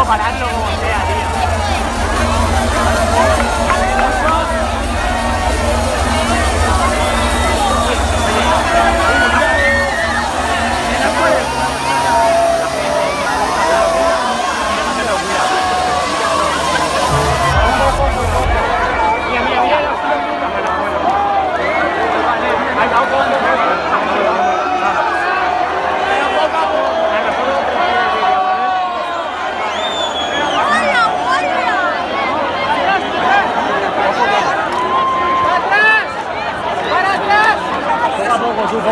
luego pararlo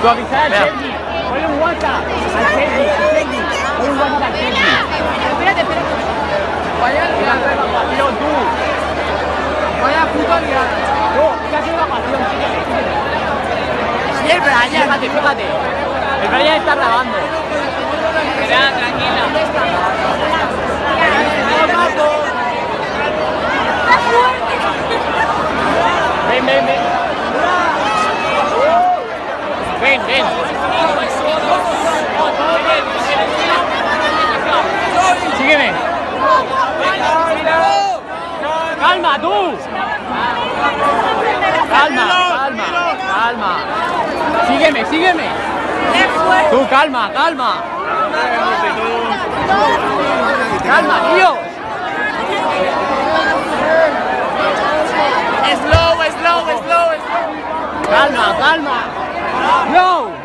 Tú avisar al Chelsea. Ponle un WhatsApp al Chelsea, al Chelsea. Ponle un WhatsApp al Chelsea. Espérate, espérate. Vaya Una liada. evacuación, tú. Vaya puta liada. No, que hace evacuación, sígueme, sígueme. Sí, el Brian. Fíjate, fíjate. El Brian está grabando. Espera, tranquila. Ven, ven, ven. Ven. Sígueme. Calma, tú. Calma, calma, calma. Sígueme, sígueme. Tú, calma, calma. Calma, tío. Slow, slow, slow, slow. Calma, calma. No. Slow, slow,